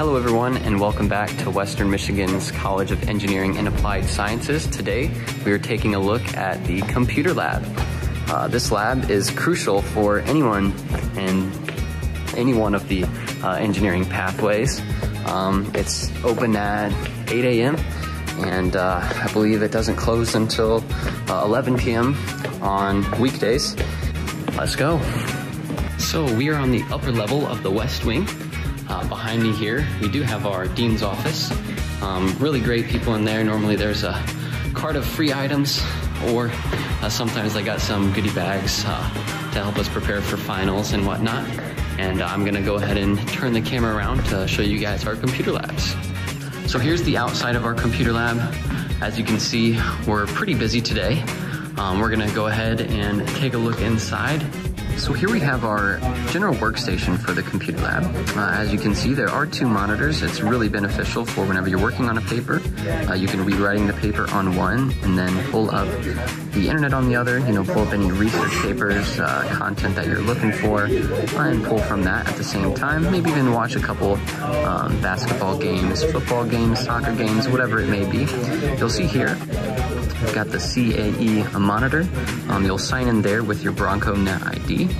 Hello everyone and welcome back to Western Michigan's College of Engineering and Applied Sciences. Today we are taking a look at the computer lab. Uh, this lab is crucial for anyone in any one of the uh, engineering pathways. Um, it's open at 8 a.m. and uh, I believe it doesn't close until uh, 11 p.m. on weekdays. Let's go. So we are on the upper level of the West Wing. Uh, behind me here, we do have our dean's office. Um, really great people in there. Normally there's a cart of free items or uh, sometimes they got some goodie bags uh, to help us prepare for finals and whatnot. And I'm gonna go ahead and turn the camera around to show you guys our computer labs. So here's the outside of our computer lab. As you can see, we're pretty busy today. Um, we're gonna go ahead and take a look inside so here we have our general workstation for the computer lab. Uh, as you can see, there are two monitors. It's really beneficial for whenever you're working on a paper. Uh, you can be writing the paper on one and then pull up the internet on the other, you know, pull up any research papers, uh, content that you're looking for, and pull from that at the same time. Maybe even watch a couple um, basketball games, football games, soccer games, whatever it may be. You'll see here We've got the CAE monitor. Um, you'll sign in there with your Bronco Net ID,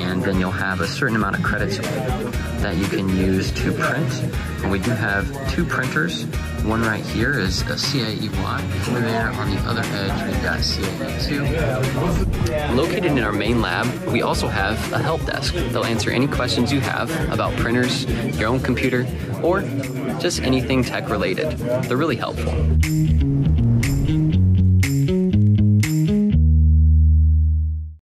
and then you'll have a certain amount of credits that you can use to print. And we do have two printers. One right here is a CAE1. Over there on the other edge, we've got CAE2. Located in our main lab, we also have a help desk. They'll answer any questions you have about printers, your own computer, or just anything tech related. They're really helpful.